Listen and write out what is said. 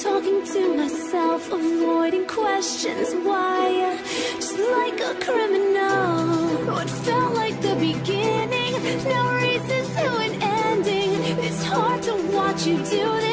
talking to myself, avoiding questions why. Just like a criminal, what felt like the beginning, no reason to an ending. It's hard to watch you do this.